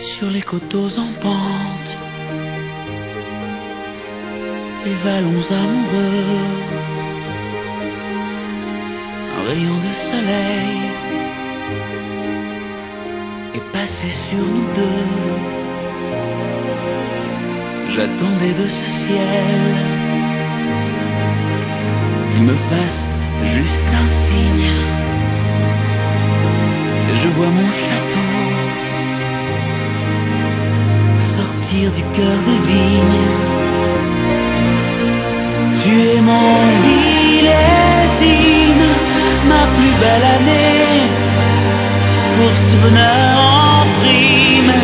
sur les coteaux en pente, les vallons amoureux, un rayon de soleil est passé sur nous deux. J'attendais de ce ciel qu'il me fasse juste un signe. Et je vois mon château du cœur des vignes. Tu es mon millésime, ma plus belle année, pour ce bonheur en prime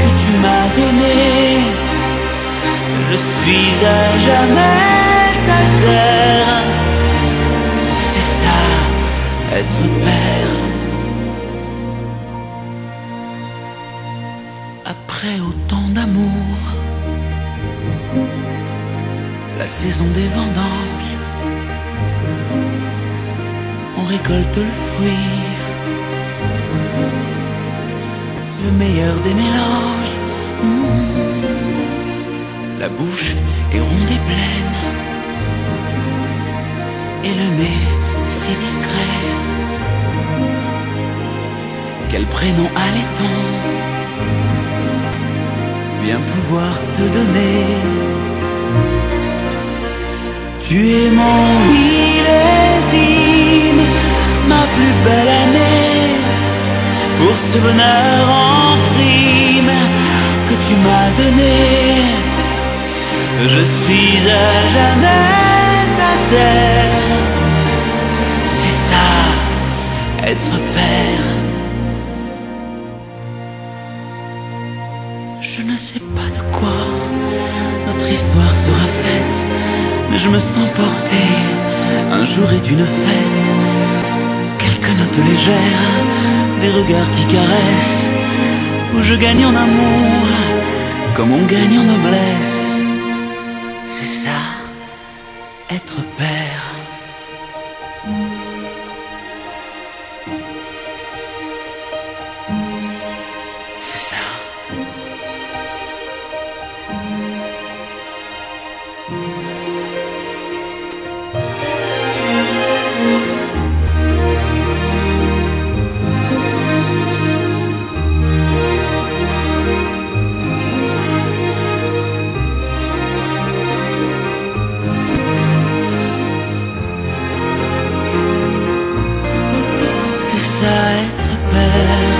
que tu m'as donné. Je suis à jamais ta terre, c'est ça, être père. Après autant la saison des vendanges, on récolte le fruit, le meilleur des mélanges. Mmh. La bouche est ronde et pleine, et le nez si discret. Quel prénom allait-on bien pouvoir te donner? Tu es mon millésime, ma plus belle année, pour ce bonheur en prime que tu m'as donné. Je suis à jamais ta terre, c'est ça, être père. Je ne sais pas de quoi notre histoire sera faite, mais je me sens porté. Un jour est une fête, quelques notes légères, des regards qui caressent, où je gagne en amour, comme on gagne en noblesse. C'est ça, être père. C'est ça. Être père.